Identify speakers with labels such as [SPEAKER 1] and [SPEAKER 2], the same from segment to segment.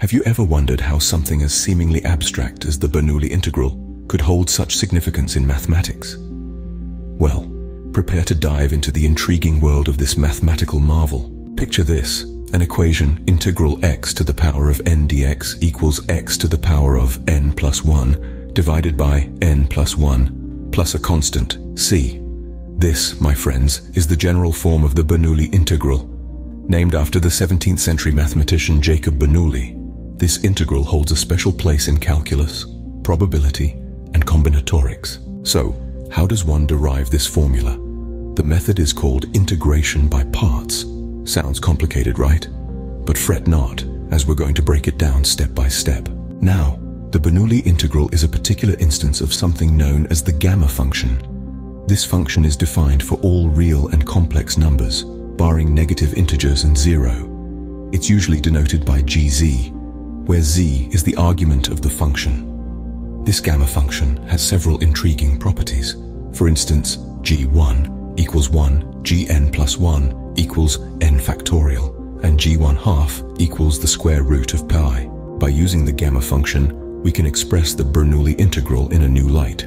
[SPEAKER 1] Have you ever wondered how something as seemingly abstract as the Bernoulli integral could hold such significance in mathematics? Well, prepare to dive into the intriguing world of this mathematical marvel. Picture this, an equation integral x to the power of n dx equals x to the power of n plus 1 divided by n plus 1 plus a constant, c. This, my friends, is the general form of the Bernoulli integral, named after the 17th century mathematician Jacob Bernoulli. This integral holds a special place in calculus, probability, and combinatorics. So, how does one derive this formula? The method is called integration by parts. Sounds complicated, right? But fret not, as we're going to break it down step by step. Now, the Bernoulli integral is a particular instance of something known as the gamma function. This function is defined for all real and complex numbers, barring negative integers and zero. It's usually denoted by gz, where z is the argument of the function. This gamma function has several intriguing properties. For instance, g1 equals 1, gn plus 1 equals n factorial, and g1 half equals the square root of pi. By using the gamma function, we can express the Bernoulli integral in a new light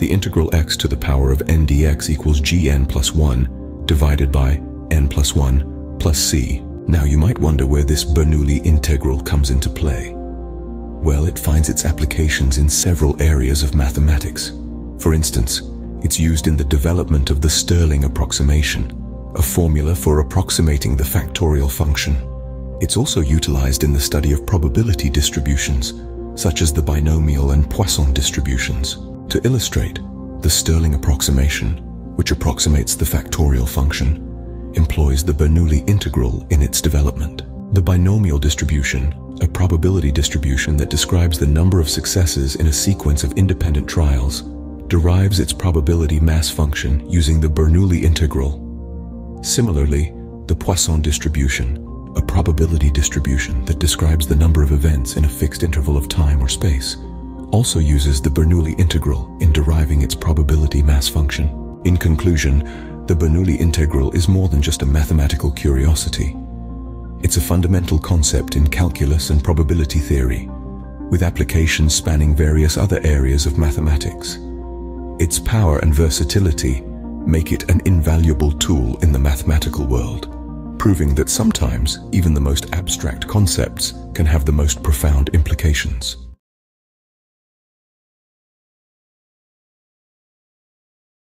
[SPEAKER 1] the integral x to the power of n dx equals gn plus 1 divided by n plus 1 plus c. Now you might wonder where this Bernoulli integral comes into play. Well, it finds its applications in several areas of mathematics. For instance, it's used in the development of the Stirling approximation, a formula for approximating the factorial function. It's also utilized in the study of probability distributions, such as the binomial and Poisson distributions. To illustrate, the Stirling approximation, which approximates the factorial function, employs the Bernoulli integral in its development. The binomial distribution, a probability distribution that describes the number of successes in a sequence of independent trials, derives its probability mass function using the Bernoulli integral. Similarly, the Poisson distribution, a probability distribution that describes the number of events in a fixed interval of time or space, also uses the Bernoulli integral in deriving its probability mass function. In conclusion, the Bernoulli integral is more than just a mathematical curiosity. It's a fundamental concept in calculus and probability theory, with applications spanning various other areas of mathematics. Its power and versatility make it an invaluable tool in the mathematical world, proving that sometimes even the most abstract concepts can have the most profound implications.